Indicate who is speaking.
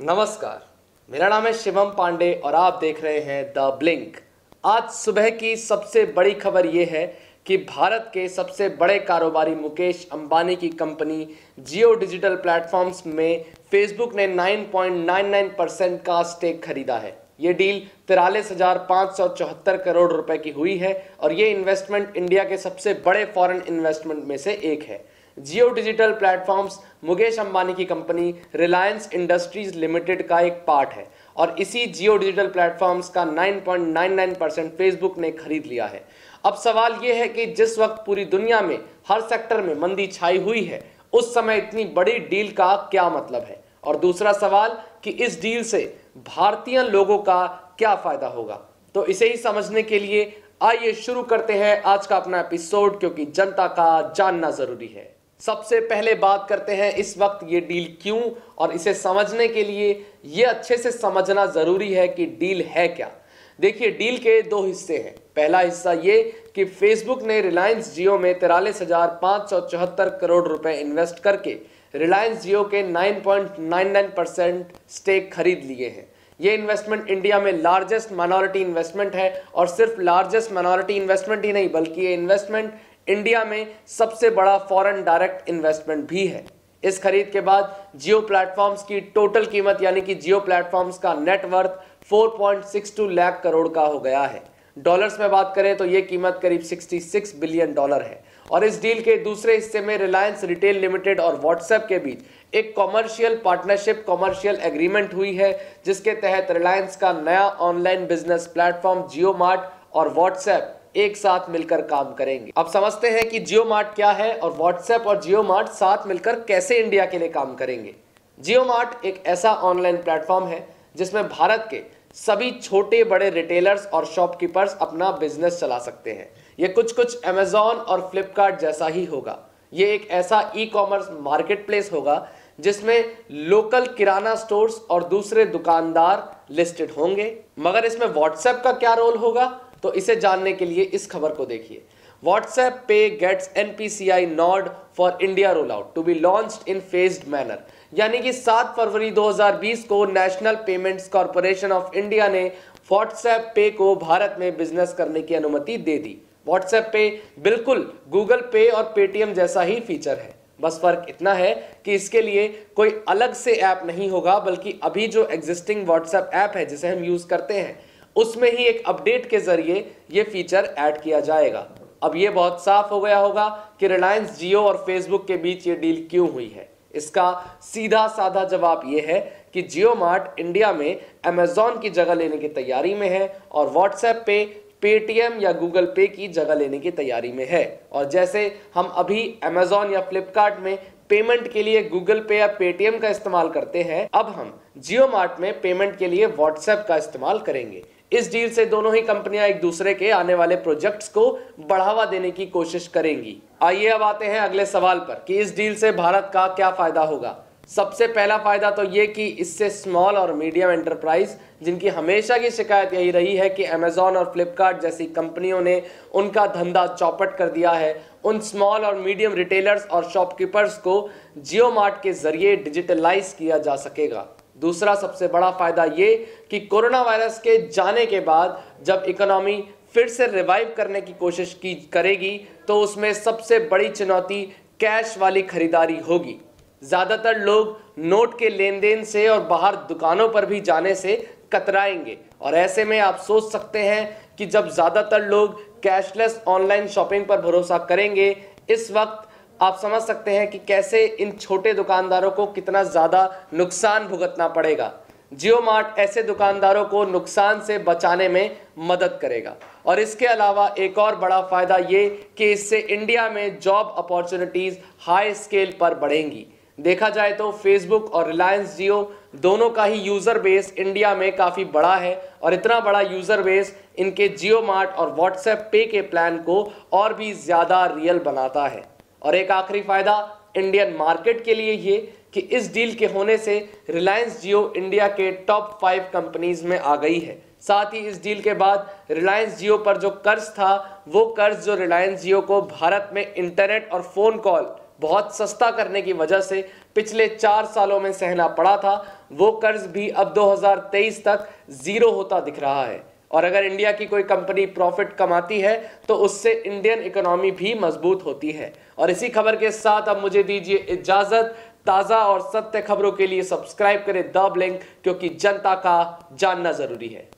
Speaker 1: नमस्कार। मेरा नाम है शिवम पांडे और आप देख रहे हैं द ब्लिंक। आज सुबह की सबसे बड़ी खबर यह है कि भारत के सबसे बड़े कारोबारी मुकेश अंबानी की कंपनी जियो डिजिटल प्लेटफॉर्म्स में फेसबुक ने 9.99 परसेंट का स्टेक खरीदा है। ये डील तिरालीस हज़ार पाँच सौ चौहत्तर करोड़ रुपए की हुई है और ये इन्वेस्टमेंट इंडिया के सबसे बड़े फॉरेन इन्वेस्टमेंट में से एक है। जियो डिजिटल प्लेटफॉर्म्स मुकेश अंबानी की कंपनी रिलायंस इंडस्ट्रीज़ लिमिटेड का एक पार्ट है और इसी जियो डिजिटल प्लेटफॉर्म्स का 9.99 परसेंट फेसबुक ने खरीद लिया है। अब सवाल यह है कि जिस वक्त पूरी दुनिया में हर सेक्टर में मंदी छाई हुई है, उस समय इतनी बड़ी डील का क्या मतलब है? और दूसरा सवाल कि इस डील से भारतीय लोगों का क्या फ़ायदा होगा? तो इसे ही समझने के लिए आइए शुरू करते हैं आज का अपना एपिसोड, क्योंकि जनता का जानना ज़रूरी है। सबसे पहले बात करते हैं इस वक्त ये डील क्यों और इसे समझने के लिए ये अच्छे से समझना ज़रूरी है कि डील है क्या। देखिए, डील के दो हिस्से हैं। पहला हिस्सा ये कि फेसबुक ने रिलायंस जियो में तिरालीस हज़ार पाँच सौ चौहत्तर करोड़ रुपए इन्वेस्ट करके रिलायंस जियो के 9.99 परसेंट स्टेक खरीद लिए हैं। ये इन्वेस्टमेंट इंडिया में लार्जेस्ट माइनॉरिटी इन्वेस्टमेंट है और सिर्फ़ लार्जेस्ट माइनॉरिटी इन्वेस्टमेंट ही नहीं, बल्कि ये इन्वेस्टमेंट इंडिया में सबसे बड़ा फॉरेन डायरेक्ट इन्वेस्टमेंट भी है। इस खरीद के बाद जियो प्लेटफॉर्म्स की टोटल कीमत, यानी कि जियो प्लेटफॉर्म्स का नेटवर्थ 4.62 लाख करोड़ का हो गया है। डॉलर्स में बात करें तो यह कीमत करीब 66 बिलियन डॉलर है। और इस डील के दूसरे हिस्से में रिलायंस रिटेल लिमिटेड और व्हाट्सएप के बीच एक कॉमर्शियल पार्टनरशिप कॉमर्शियल एग्रीमेंट हुई है, जिसके तहत रिलायंस का नया ऑनलाइन बिज़नेस प्लेटफॉर्म जियो मार्ट और व्हाट्सएप एक साथ मिलकर काम करेंगे। अब समझते हैं कि जियो मार्ट क्या है और व्हाट्सएप और जियो मार्ट साथ मिलकर कैसे इंडिया के लिए काम करेंगे। जियो मार्ट एक ऐसा ऑनलाइन प्लेटफॉर्म है जिसमें भारत के सभी छोटे बड़े रिटेलर्स और शॉपकीपर्स अपना बिज़नेस चला सकते हैं। ये कुछ कुछ अमेजोन और फ्लिपकार्ट जैसा ही होगा। ये एक ऐसा ई कॉमर्स मार्केट प्लेस होगा जिसमें लोकल किराना स्टोर्स और दूसरे दुकानदार लिस्टेड होंगे। मगर इसमें व्हाट्सएप का क्या रोल होगा? तो इसे जानने के लिए इस खबर को देखिए। WhatsApp pay gets NPCI nod for India roll out to be launch in phased manner यानी कि 7 फरवरी 2020 को national payments corporation of India ने व्हाट्सएप पे को भारत में बिज़नेस करने की अनुमति दे दी। व्हाट्सएप पे बिल्कुल गूगल पे और पेटीएम जैसा ही फीचर है। बस फ़र्क इतना है कि इसके लिए कोई अलग से ऐप नहीं होगा, बल्कि अभी जो एग्जिस्टिंग व्हाट्सएप ऐप है, जिसे हम यूज़ करते हैं उसमें ही एक अपडेट के ज़रिए ये फीचर ऐड किया जाएगा। अब ये बहुत साफ़ हो गया होगा कि रिलायंस जियो और फेसबुक के बीच ये डील क्यों हुई है। इसका सीधा साधा जवाब यह है कि जियो मार्ट इंडिया में अमेजोन की जगह लेने की तैयारी में है और व्हाट्सएप पे पेटीएम या गूगल पे की जगह लेने की तैयारी में है। और जैसे हम अभी अमेजोन या फ्लिपकार्ट में पेमेंट के लिए गूगल पे या पेटीएम का इस्तेमाल करते हैं, अब हम जियो मार्ट में पेमेंट के लिए व्हाट्सएप का इस्तेमाल करेंगे। इस डील से दोनों ही कंपनियाँ एक दूसरे के आने वाले प्रोजेक्ट्स को बढ़ावा देने की कोशिश करेंगी। आइए अब आते हैं अगले सवाल पर कि इस डील से भारत का क्या फ़ायदा होगा? सबसे पहला फ़ायदा तो ये कि इससे स्मॉल और मीडियम एंटरप्राइज जिनकी हमेशा की शिकायत यही रही है कि अमेजोन और फ्लिपकार्ट जैसी कंपनियों ने उनका धंधा चौपट कर दिया है। उन स्मॉल और मीडियम रिटेलर्स और शॉपकीपर्स को जियो मार्ट के ज़रिए डिजिटलाइज किया जा सकेगा। दूसरा सबसे बड़ा फ़ायदा ये कि कोरोना वायरस के जाने के बाद जब इकोनॉमी फिर से रिवाइव करने की कोशिश की करेगी तो उसमें सबसे बड़ी चुनौती कैश वाली खरीदारी होगी। ज़्यादातर लोग नोट के लेन देन से और बाहर दुकानों पर भी जाने से कतराएँगे। और ऐसे में आप सोच सकते हैं कि जब ज़्यादातर लोग कैशलेस ऑनलाइन शॉपिंग पर भरोसा करेंगे, इस वक्त आप समझ सकते हैं कि कैसे इन छोटे दुकानदारों को कितना ज़्यादा नुकसान भुगतना पड़ेगा। जियो मार्ट ऐसे दुकानदारों को नुकसान से बचाने में मदद करेगा। और इसके अलावा एक और बड़ा फ़ायदा ये कि इससे इंडिया में जॉब अपॉर्चुनिटीज़ हाई स्केल पर बढ़ेंगी। देखा जाए तो फेसबुक और रिलायंस जियो दोनों का ही यूज़र बेस इंडिया में काफ़ी बड़ा है और इतना बड़ा यूज़र बेस इनके जियो मार्ट और व्हाट्सएप पे के प्लान को और भी ज़्यादा रियल बनाता है। और एक आखिरी फ़ायदा इंडियन मार्केट के लिए ये कि इस डील के होने से रिलायंस जियो इंडिया के टॉप फाइव कंपनीज़ में आ गई है। साथ ही इस डील के बाद रिलायंस जियो पर जो कर्ज था, वो कर्ज जो रिलायंस जियो को भारत में इंटरनेट और फ़ोन कॉल बहुत सस्ता करने की वजह से पिछले चार सालों में सहना पड़ा था। वो कर्ज भी अब 2023 तक ज़ीरो होता दिख रहा है। और अगर इंडिया की कोई कंपनी प्रॉफिट कमाती है तो उससे इंडियन इकोनॉमी भी मज़बूत होती है। और इसी खबर के साथ अब मुझे दीजिए इजाज़त। ताज़ा और सत्य खबरों के लिए सब्सक्राइब करें द ब्लिंक, क्योंकि जनता का जानना ज़रूरी है।